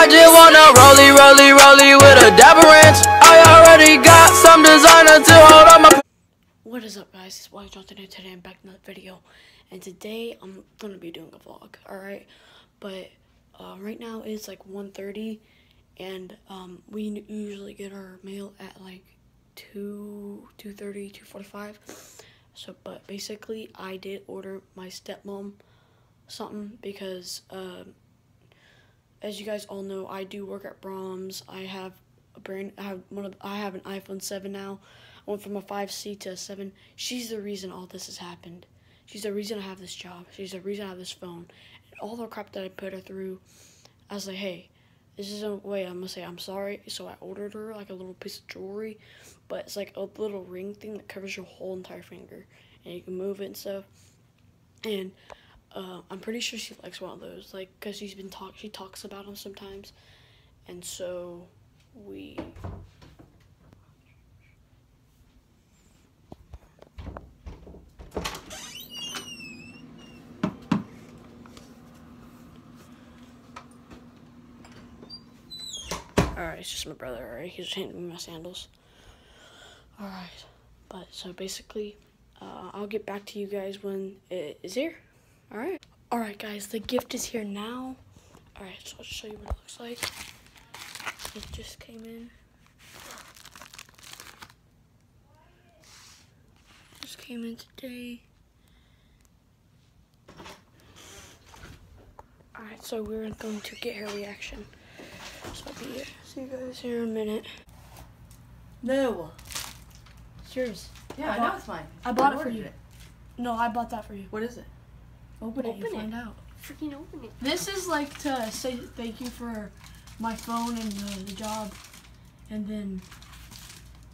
I just wanna with a ranch. I already got some designer to hold on my. What is up guys, it's Wyatt Johnson and today I'm back in another video and today I'm gonna be doing a vlog, alright? But uh, right now it's like 1.30 and um, we usually get our mail at like 2, 2.30, 2.45 So, but basically I did order my stepmom something because um, as you guys all know I do work at Braum's. I have a brand, I have one of, I have an iPhone 7 now I went from a 5C to a 7. She's the reason all this has happened. She's the reason I have this job. She's the reason I have this phone. And all the crap that I put her through, I was like, hey, this is a way I'm to say I'm sorry. So I ordered her like a little piece of jewelry. But it's like a little ring thing that covers your whole entire finger. And you can move it and stuff. And uh, I'm pretty sure she likes one of those. Like, because she's been talk, she talks about them sometimes. And so we Alright, it's just my brother, alright? He's handing me my sandals. Alright, but so basically, uh, I'll get back to you guys when it is here. Alright. Alright, guys, the gift is here now. Alright, so I'll show you what it looks like. It just came in. Just came in today. Alright, so we're going to get her reaction. So I'll be here. see you guys here in a minute. No. It's yours. Yeah, I I, know it's mine. I bought it for you. No, I bought that for you. What is it? Open, it Open and it. find out. Freaking open it. This is like to say thank you for my phone and uh, the job, and then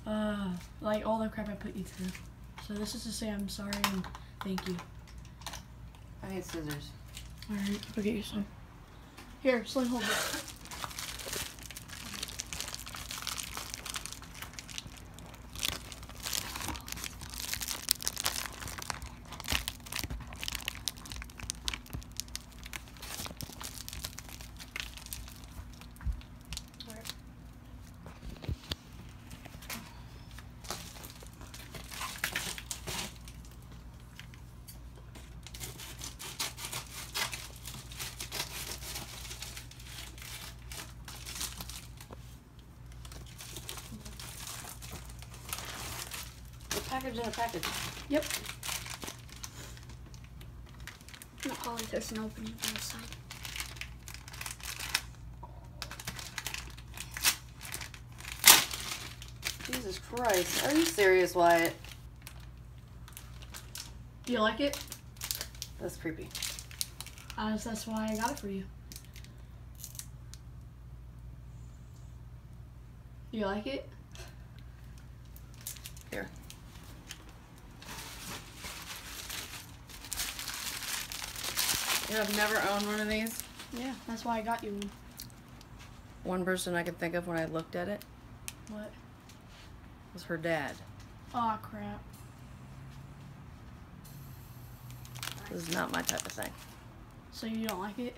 uh, like all the crap I put you through. So this is to say I'm sorry and thank you. I need scissors. All right, I'll get you some. Here, Sling, hold it. A package in a package. Yep. Not Holly, there's an opening on the side. Jesus Christ. Are you serious, Wyatt? Do you like it? That's creepy. Uh, that's why I got it for you. You like it? Here. You know, I've never owned one of these. Yeah, that's why I got you one. One person I could think of when I looked at it What? was her dad. Aw, crap. This is not my type of thing. So you don't like it?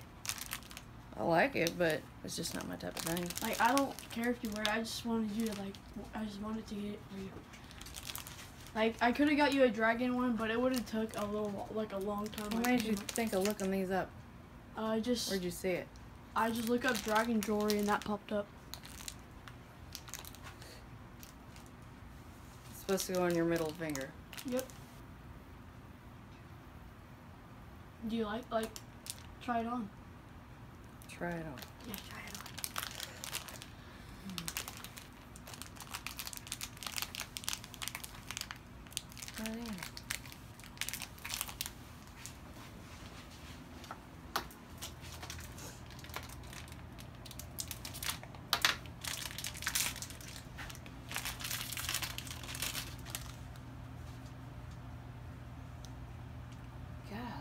I like it, but it's just not my type of thing. Like, I don't care if you wear it. I just wanted you to, like, I just wanted to get it for you. Like, I could have got you a dragon one, but it would have took a little, like, a long time. What made you think of looking these up? I just, Where'd you see it? I just looked up dragon jewelry and that popped up. It's supposed to go on your middle finger. Yep. Do you like, like, try it on? Try it on. Yeah, try it on. On.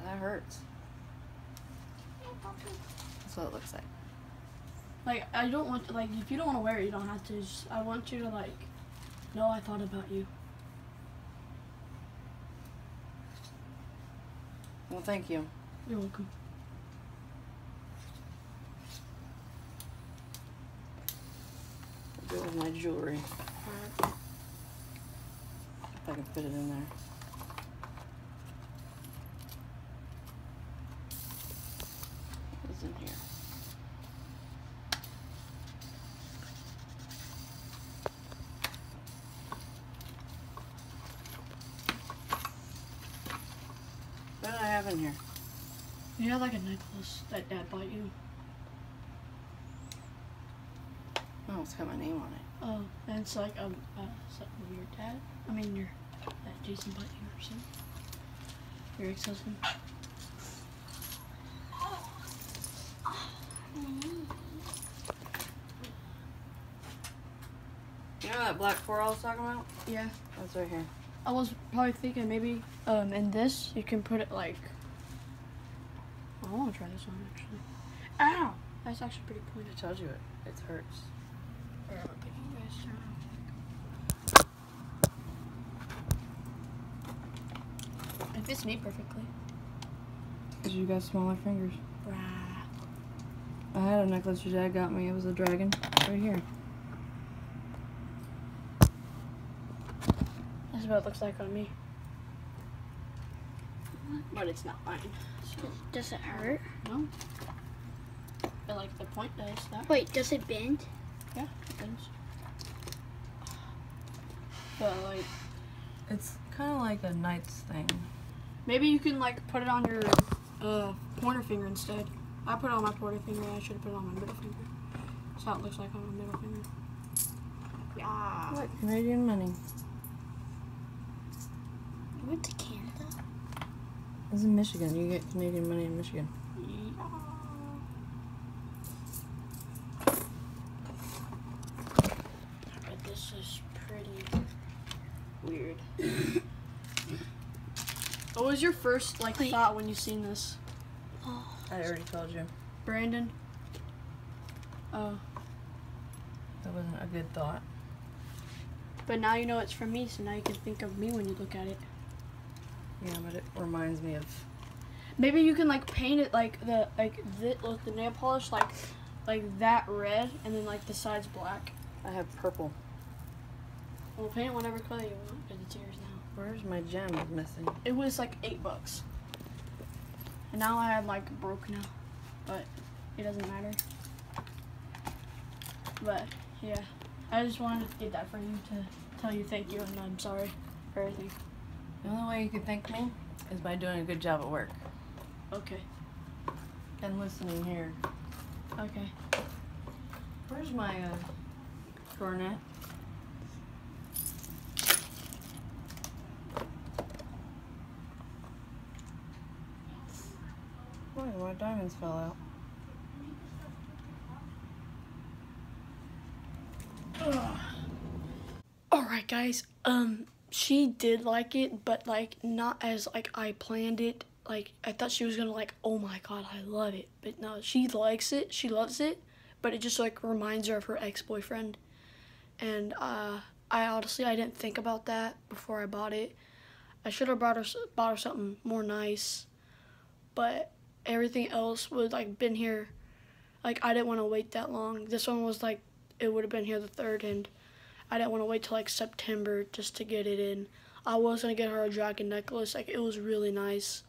That hurts. That's what it looks like. Like, I don't want, to, like, if you don't want to wear it, you don't have to. Just, I want you to, like, know I thought about you. Well, thank you. You're welcome. I'll do with my jewelry. If I can fit it in there. Necklace that dad bought you. Oh, it's got my name on it. Oh, and it's like um, uh, something of your dad. I mean your that Jason bought you or something. Your ex-husband. You know that black coral I was talking about? Yeah. That's right here. I was probably thinking maybe um in this you can put it like. I want to try this on actually. Ow! That's actually pretty I pointed. told you it. It hurts. Here, I'm gonna put you guys down. It fits me perfectly. Because you got smaller fingers. Rah. I had a necklace your dad got me. It was a dragon. Right here. That's what it looks like on me. But it's not mine. So, Does it hurt? no. But like the point does that. Wait, does it bend? Yeah, it does. But like It's kind of like a knight's thing. maybe you can like put it on your uh, pointer finger instead. I put it on my pointer finger. I should have put it on my middle finger. That's how it looks like on my middle finger. Yeah. What? Canadian money. You went to Canada? It's in Michigan. You get Canadian money in Michigan. But this is pretty weird. what was your first like Wait. thought when you seen this, Oh, I already told you. Brandon? Oh, That wasn't a good thought. but now you know it's from me, so now you can think of me when you look at it. Yeah, but it reminds me of. Maybe you can like paint it like the like the, with the nail polish like like that red, and then like the sides black. I have purple. We'll paint it whatever color you want, because it's yours now. Where's my gem missing? It was like eight bucks. And now I have like broke now. But it doesn't matter. But yeah. I just wanted to get that for you to tell you thank you and I'm sorry for everything. The only way you can thank me is by doing a good job at work Okay. and listening here. Okay. Where's my uh, coronet? Boy, my diamonds fell out. Alright guys, um she did like it, but like not as like I planned it. Like I thought she was gonna like, oh my god, I love it. But no, she likes it, she loves it, but it just like reminds her of her ex boyfriend. And uh I honestly I didn't think about that before I bought it. I should have bought her bought her something more nice. But everything else would like been here like I didn't want to wait that long. This one was like it would have been here the third and I didn't want to wait till like September just to get it in. I was gonna get her a dragon necklace. Like it was really nice,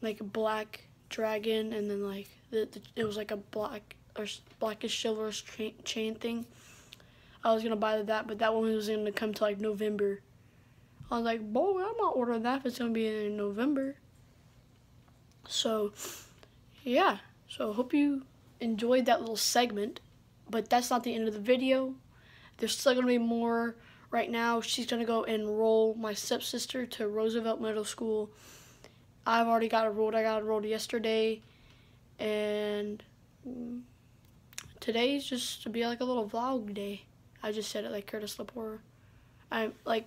like a black dragon, and then like the, the it was like a black or blackish silverish chain, chain thing. I was gonna buy that, but that one was gonna come to like November. I was like, boy, I'm not ordering that if it's gonna be in November. So, yeah. So hope you enjoyed that little segment, but that's not the end of the video. There's still gonna be more. Right now, she's gonna go enroll my stepsister to Roosevelt Middle School. I've already got enrolled. I got enrolled yesterday, and today's just to be like a little vlog day. I just said it like Curtis Lepore. I'm like,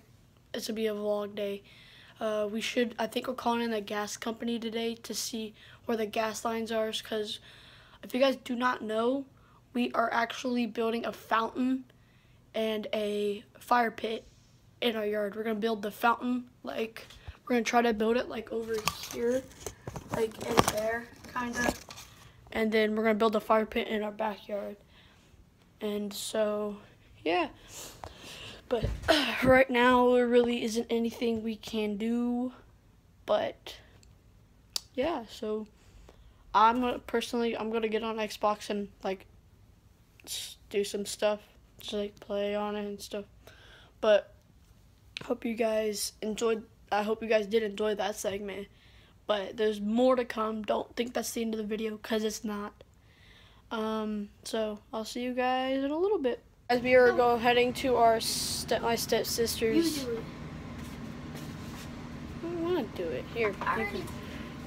it's gonna be a vlog day. Uh, we should. I think we're calling in the gas company today to see where the gas lines are. Because if you guys do not know, we are actually building a fountain and a fire pit in our yard. We're gonna build the fountain like we're gonna try to build it like over here, like in there, kinda. And then we're gonna build a fire pit in our backyard. And so, yeah. But right now, there really isn't anything we can do. But yeah, so I'm gonna personally, I'm gonna get on Xbox and like do some stuff, just like play on it and stuff. But hope you guys enjoyed. I hope you guys did enjoy that segment. But there's more to come. Don't think that's the end of the video, cause it's not. Um, so I'll see you guys in a little bit. As we are go heading to our step, my step sisters. it. I don't want to do it. Here,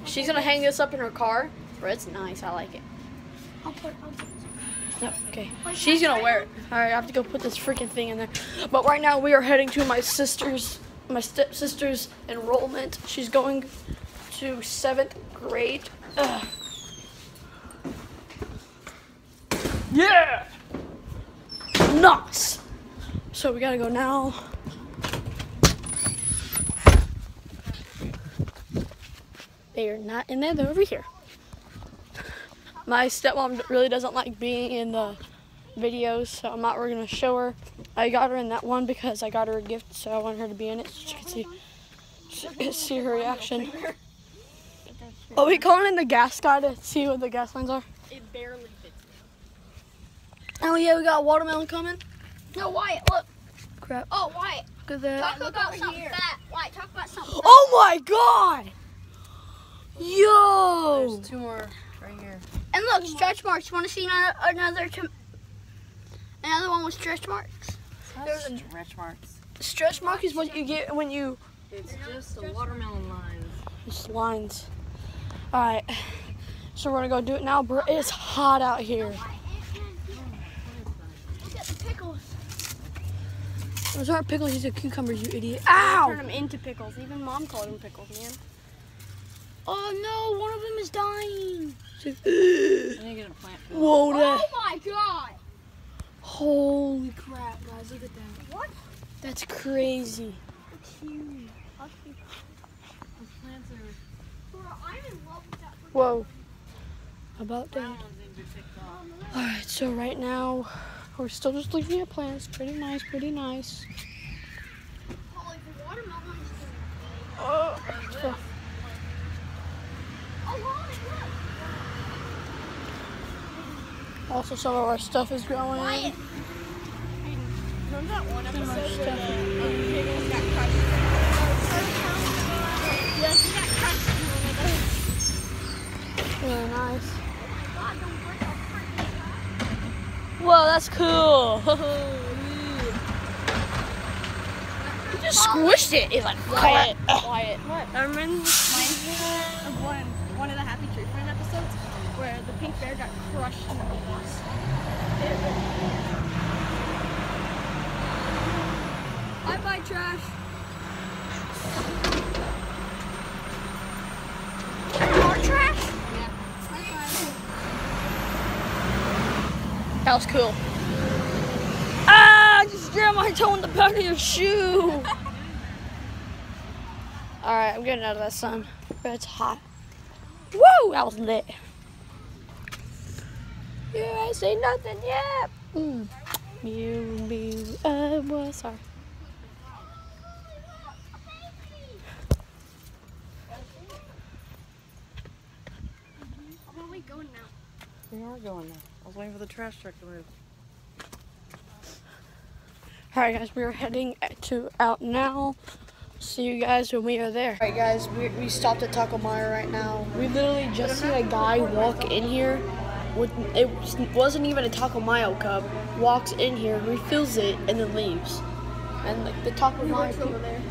she's gonna hang this up in her car. It's nice. I like it. I'll put. I'll put. No, okay. She's gonna wear it. All right, I have to go put this freaking thing in there. But right now we are heading to my sister's, my stepsister's enrollment. She's going to seventh grade. Ugh. Yeah. Nice. So we gotta go now. They are not in there. They're over here. My stepmom really doesn't like being in the videos, so I'm not really gonna show her. I got her in that one because I got her a gift, so I want her to be in it so she can see see- see her reaction. Are we calling in the gas guy to see what the gas lines are? It barely fits. Oh yeah, we got watermelon coming. No, Wyatt, look. Crap! Oh, Wyatt. Look at that. Talk about something fat. Wyatt, talk about something. Oh my god! Yo! There's two more right here. And look, stretch marks. You want to see another another, another one with stretch marks? There's Stretch marks. Stretch mark is what you get when you It's just the watermelon lines. Just lines. Alright. So we're gonna go do it now, bro. It's hot out here. Look at the pickles. Those aren't pickles, these are cucumbers, you idiot. Ow! Turn them into pickles. Even mom called them pickles, man. Oh no, one of them is dying. I need to get a plant. Whoa, that. Oh my god. Holy crap, guys, look at that. What? That's crazy. The plants are Bro, I'm in love with that. Whoa. About that. ones need to be picked off. Oh, Alright, so right now, we're still just looking at plants. Pretty nice, pretty nice. Holly, the watermelon oh. is Oh, Oh, Holly, look. Also, some of our stuff is growing. Wyatt. Remember that one episode where the um, pickles got crushed? He got crushed. Really nice. God, don't break our freaking Whoa, that's cool. you just squished it. It's like Quiet, quiet. What? I remember reminds me of one, one of the Happy Tree Friend episodes where the pink bear got crushed in the bye, trash. More trash? Yeah. That was cool. Ah! I just jammed my toe in the back of your shoe. All right, I'm getting out of that sun. But It's hot. Woo! That was lit. You ain't say nothing yet. Mm. You, me, uh, well, sorry. Where are we going now? We are going now. I was waiting for the trash truck to move. All right, guys, we are heading to out now. See you guys when we are there. All right, guys, we, we stopped at Taco Mayo right now. We literally just seen a guy walk in here. With it wasn't even a Taco Mayo cup. Walks in here, refills it, and then leaves. And like the Taco Mayo over there.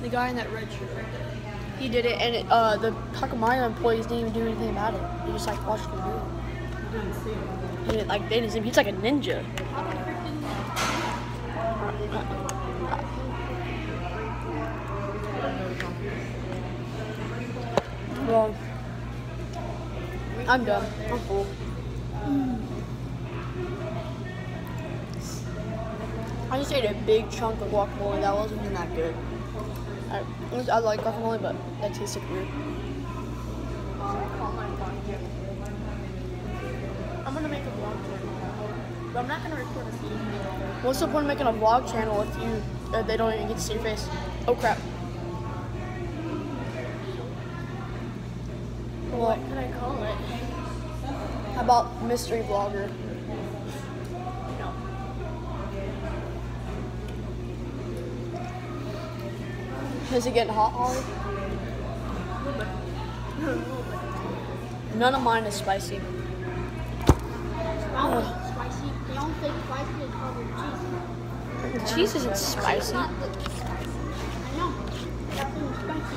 the guy in that red shirt right there, he did it, and it, uh, the Taco Mayo employees didn't even do anything about it. They just like watched him do it. didn't see him. He didn't, like they didn't see him. He's like a ninja. I'm done. I'm full. I just ate a big chunk of guacamole. That wasn't even that good. I, I like guacamole, but that tasted weird. I'm gonna make a vlog. but I'm not gonna record a scene. What's the point of making a vlog channel if you uh, they don't even get to see your face? Oh crap. Well, What can I call it? how about mystery vlogger? No. Is it getting hot, Holly? None of mine is spicy. Oh, spicy. They don't think spicy is covered cheese. The cheese isn't spicy. Spicy. I know. That's spicy.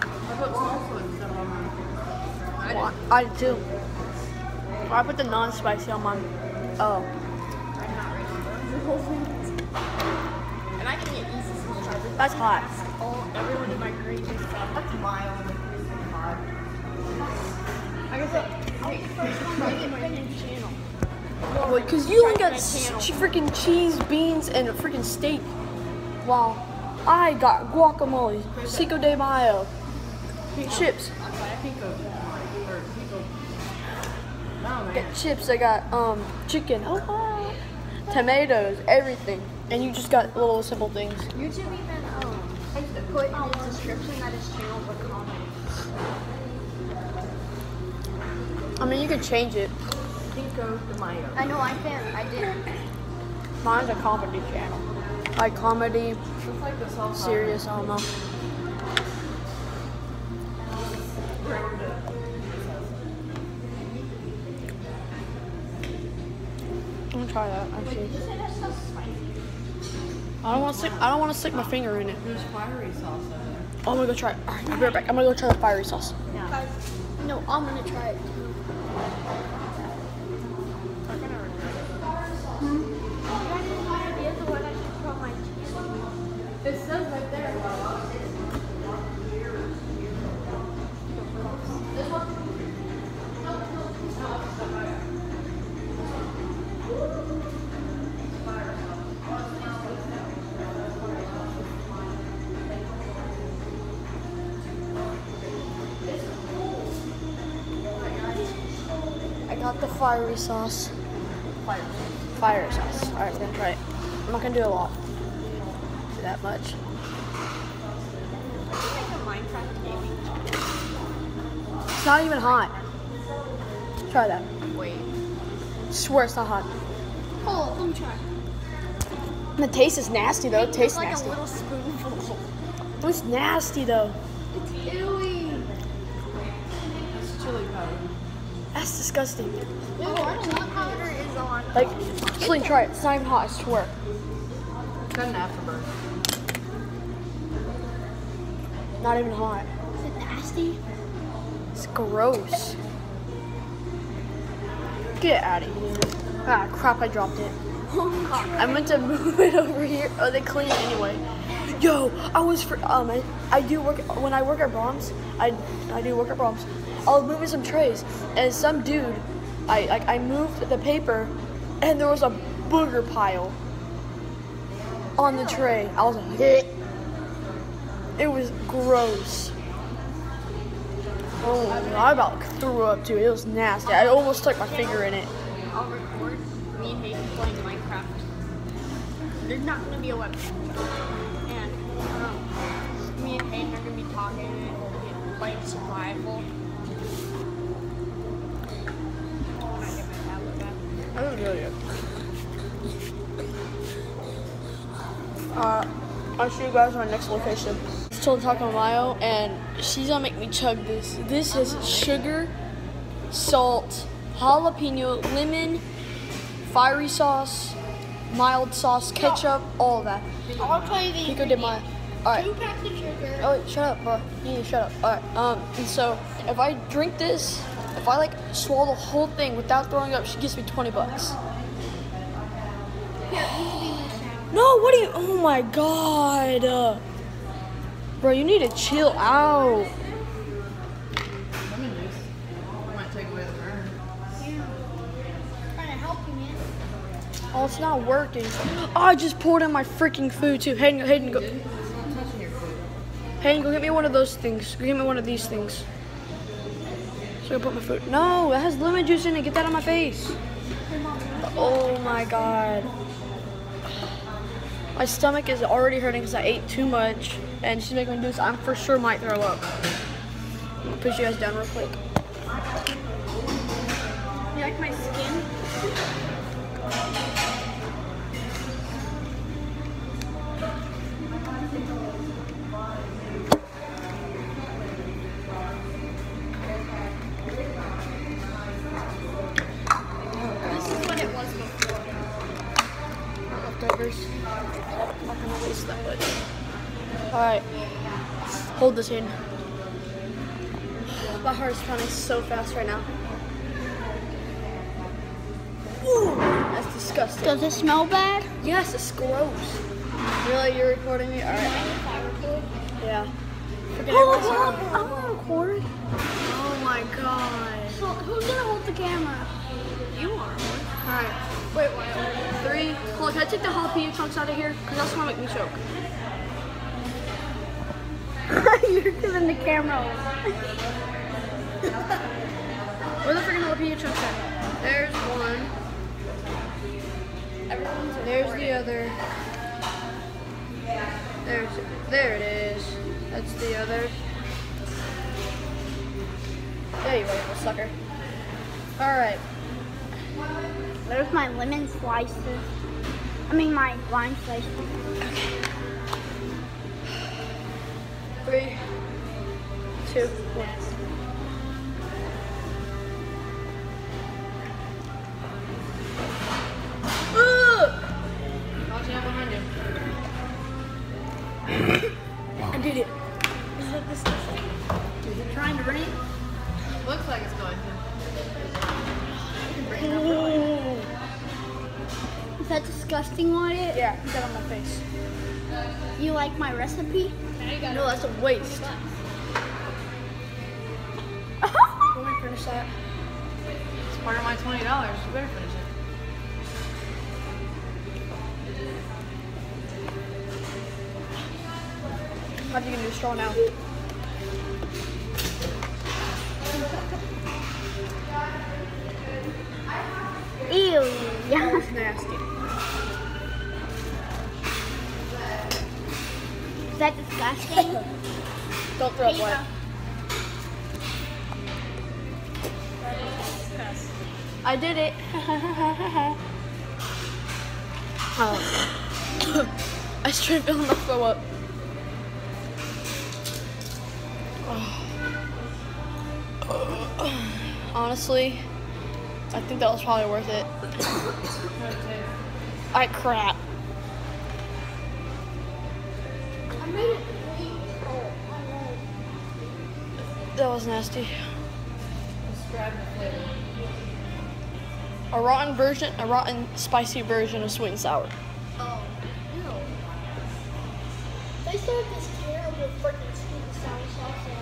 I put salsa instead on mine. I Well, did. I did too. I put the non-spicy on mine. Oh, I'm not ready for the whole thing. And I can get easy subscribers. that's hot. All everyone in my grade is stuff. That's mild and crazy hot. I said, I'll be the first one to get my new channel. Well, because you only got my s- channel. ch- freaking cheese, beans, and a freaking steak. Wow. I got guacamole, Cinco de Mayo, chips. Pico. Or pico. No, man. I got chips. I got um chicken. Oh, wow. Tomatoes, everything. And you just got little simple things. YouTube even um put in the description that his channel would comment. I mean, you could change it. Pico de Mayo. I know I can. I did. Mine's a comedy channel. Like comedy, Just like the salsa. serious, I gonna try that. Actually, I don't want to stick. I don't want to stick my finger in it. There's fiery sauce in. Oh, I'm gonna go try it. All right, I'll be right back. I'm gonna go try the fiery sauce. Guys, no, I'm gonna try it. It I got the fiery sauce. Fire. Fire sauce. All right, we're gonna try it. I'm not gonna do a lot. Do that much. It's not even hot. Try that. Wait. Swear it's not hot. Hold on, let me try. The taste is nasty though. It tastes like nasty. a little spoonful. It's nasty though. That's disgusting. I don't know what powder is on. Like, actually try it. It's not even hot. I swear. It's got an afterburn. Not even hot. Is it nasty? It's gross. Get out of here. Ah, crap, I dropped it. I meant to move it over here. Oh, they clean it anyway. Yo, I was for um, I, I do work when I work at Braum's. I I do work at Braum's. I was moving some trays, and some dude, I like I moved the paper, and there was a booger pile on the tray. I was like, "Eh." it was gross. Oh, I about threw up too. It was nasty. I almost stuck my finger in it. I'll record me and Hayden playing Minecraft. There's not gonna be a webcam. And um, me and Hayden are gonna be talking and survival. When I get my tablet back. I don't know yet. Uh, I'll show you guys my next location. It's Chili Taco Mayo, and she's gonna make me chug this. This has sugar, salt, jalapeno, lemon, fiery sauce, mild sauce, ketchup, all of that. I'll tell you the Pico de Mayo. Alright. Two packs of sugar. Oh wait, shut up, bro. You need to shut up. Alright, um, and so if I drink this, if I like swallow the whole thing without throwing up, she gives me 20 bucks. No, what do you? Oh my god. Uh, bro, you need to chill out. Lemon might take away the burn. Trying to help you, man. Oh, it's not working. Oh, I just poured in my freaking food too. Hayden, Hayden, go. Hayden, go get me one of those things. Go get me one of these things. So I put my food. No, it has lemon juice in it. Get that on my face. Oh my god. My stomach is already hurting because I ate too much, and she's making me do this. I'm for sure might throw up. Push you guys down real quick. You like my skin? Alright. Hold this in. My heart is pounding so fast right now. Ooh, that's disgusting. Does it smell bad? Yes, it's gross. Really, you're recording me? Alright. Yeah. Forget oh, everyone's on. I'm gonna record. Oh my god. So who's gonna hold the camera? You are. Alright. Wait, wait. Three. Hold on, can I take the jalapeno chunks out of here? Because that's gonna make me choke. You're giving the camera. Where the freaking jalapeno chunks at? There's one. There's the other. There's there it is. That's the other. There you go, you little sucker. Alright. There's my lemon slices. I mean my lime slices. Three, two, one. Ugh! I did it. Is it disgusting? Is it trying to rain? Looks like it's going to. Is that disgusting, Wyatt? Yeah, put that on my face. You like my recipe? No, that's a waste. Let me finish that. It's part of my $20. You better finish it. How'd you get a straw now? Ew. Yeah. That's nasty. Is that disgusting? Don't throw up wet. I did it. oh. I straight feel throw up. Honestly, I think that was probably worth it. I crap. I made it. That was nasty. A rotten version, a rotten spicy version of sweet and sour. Oh. They serve this terrible sweet and sour salsa.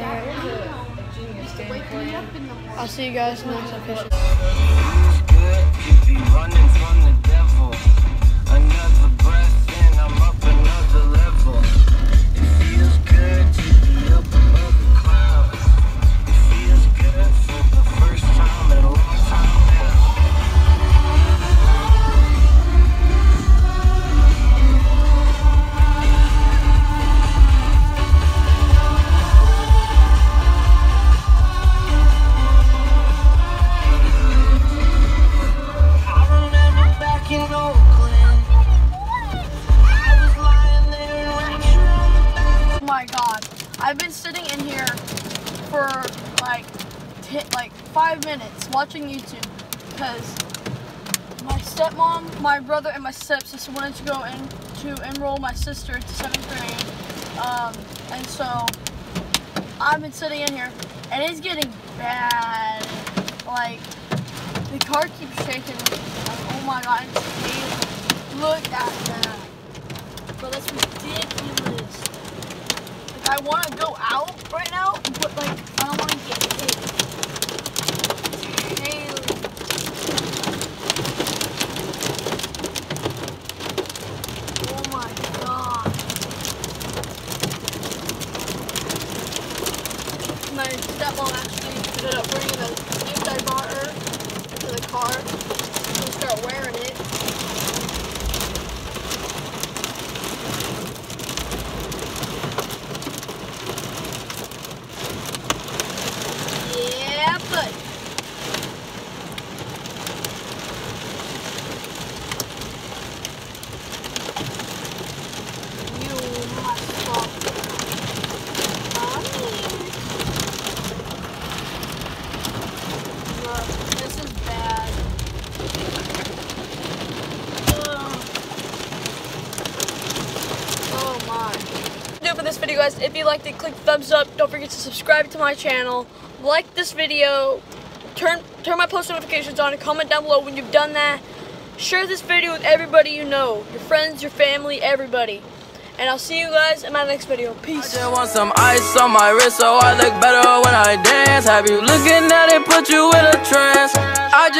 Oh, Genius. I'll see you guys next episode. Wanted to go in to enroll my sister to seventh grade. Um, and so I've been sitting in here and it's getting bad. Like the car keeps shaking. Like, oh my god. Look at that. Bro, that's ridiculous. Like, I want to go out right now, but like, I don't want to get hit. Haley. Oh my god. my stepmom actually ended up bringing the gift I bought her to the car and start wearing it. Yeah, but you must stop. Look, this is bad. Ugh. Oh my. do it for this video guys if you liked it click thumbs up. Don't forget to subscribe to my channel. Like this video. Turn turn my post notifications on and comment down below when you've done that. Share this video with everybody you know. Your friends your family everybody. And I'll see you guys in my next video. Peace. I just want some ice on my wrist so I look better when I dance. Have you looking at it, put you in a trance? I just